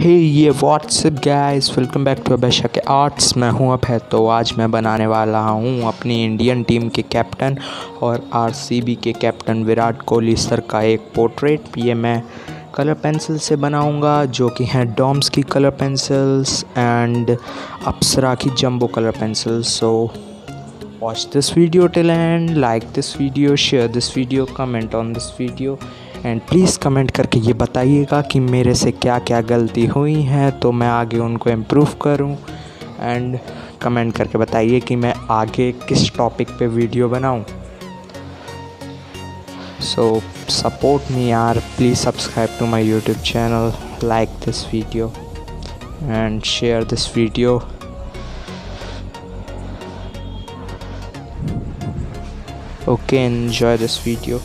हे ये what's up guys welcome back to अबैशा के arts मैं हूँ अब है तो आज मैं बनाने वाला हूँ अपनी इंडियन टीम के कैप्टन और आरसीबी के कैप्टन विराट कोहली सर का एक पोर्ट्रेट ये मैं कलर पेंसिल से बनाऊँगा, जो कि हैं डॉम्स की कलर पेंसिल्स एंड अप्सरा की jumbo colour pencils so watch this video till end like this video share this video comment on this video and please comment करके ये बताइएगा कि मेरे से क्या क्या गलती हुई हैं तो मैं आगे उनको इम्प्रूव करूँ। एंड कमेंट करके बताइए कि मैं आगे किस टॉपिक पे वीडियो बनाऊँ। सो सपोर्ट मी यार please subscribe to my YouTube channel like this video and share this video okay, enjoy this video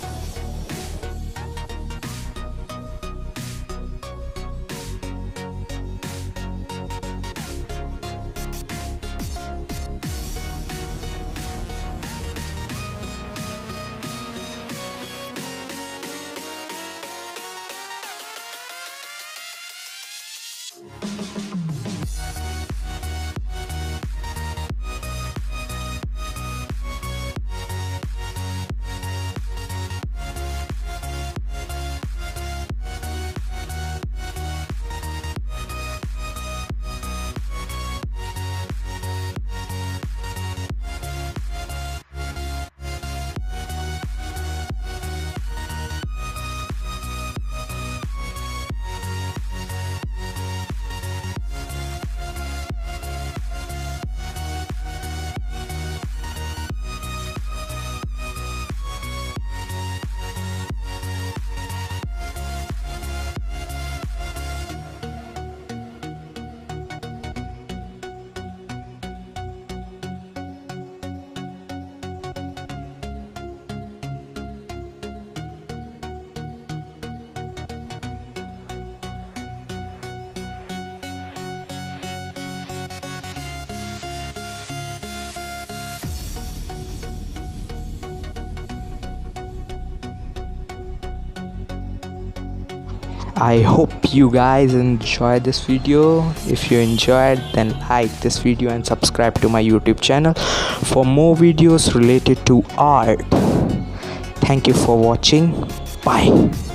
I hope you guys enjoyed this video. If you enjoyed, then like this video and subscribe to my YouTube channel for more videos related to art. Thank you for watching. Bye.